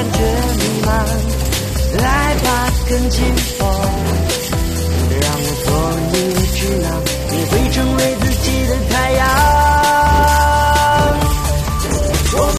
感觉迷茫来吧跟紧我。